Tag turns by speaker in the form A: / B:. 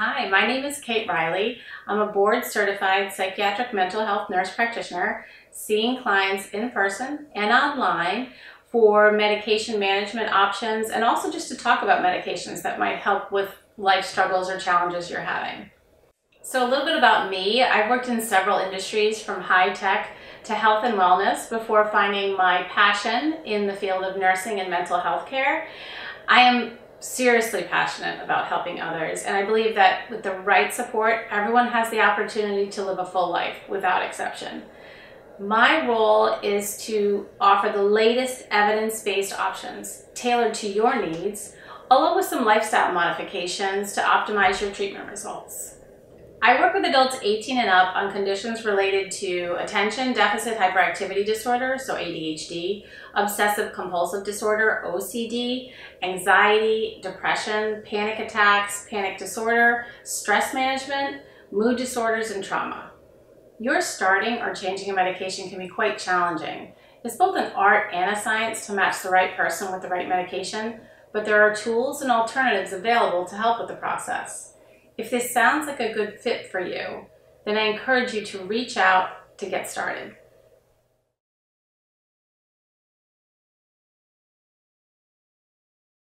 A: Hi, my name is Kate Reilly. I'm a board certified psychiatric mental health nurse practitioner seeing clients in person and online for medication management options and also just to talk about medications that might help with life struggles or challenges you're having. So a little bit about me. I've worked in several industries from high tech to health and wellness before finding my passion in the field of nursing and mental health care. I am seriously passionate about helping others and I believe that with the right support, everyone has the opportunity to live a full life without exception. My role is to offer the latest evidence-based options tailored to your needs, along with some lifestyle modifications to optimize your treatment results. I work with adults 18 and up on conditions related to attention deficit hyperactivity disorder, so ADHD, obsessive compulsive disorder, OCD, anxiety, depression, panic attacks, panic disorder, stress management, mood disorders, and trauma. Your starting or changing a medication can be quite challenging. It's both an art and a science to match the right person with the right medication, but there are tools and alternatives available to help with the process. If this sounds like a good fit for you, then I encourage you to reach out to get started.